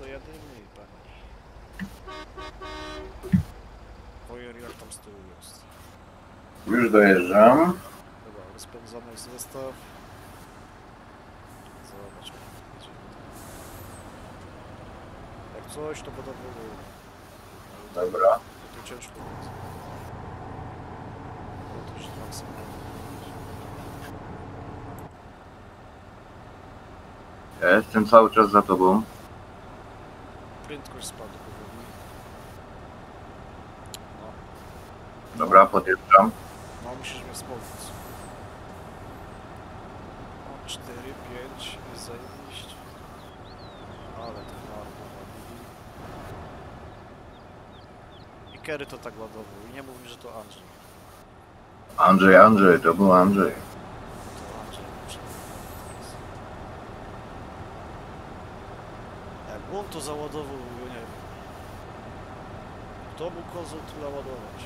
to jedyny pani. Wojer jak tam z tyłu jest. Już dojeżdżam. Dobra, rozpędzamy zestaw. Zobacz. gdzie- Jak coś, to będę mówił. Dobra. To ciężko jest. No to już maksymalnie. Ja jestem cały czas za tobą. Prędkość spadła powoli. No, Dobra, podjeżdżam. no musisz mnie spowolnić. O, 4, 5, jest zajebiście. Ale to bardzo ładnie. I Kerry to tak ładował. I nie mów mi, że to Andrzej. Andrzej, Andrzej, to był Andrzej. To Andrzej muszę. Jak on to załadował, ja nie wiem. Kto mu kozł tyle ładować?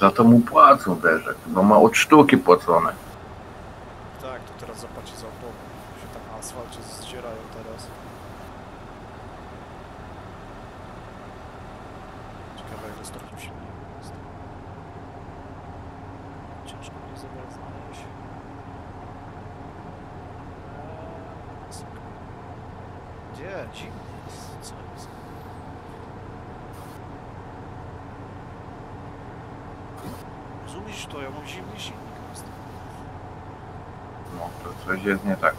Za to mu płacą Derzek, bo ma od sztuki płacone. Tak, to teraz zapłaci za opony. Się tak na asfalcie zdzierają teraz. Ciekawe ile stopniów silnika jest. Ciężko mnie zabrać znaleźć. Gdzie? Dziwny jest. Co jest? Rozumiesz to? Ja mam zimny silnik. No, to coś jest nie tak.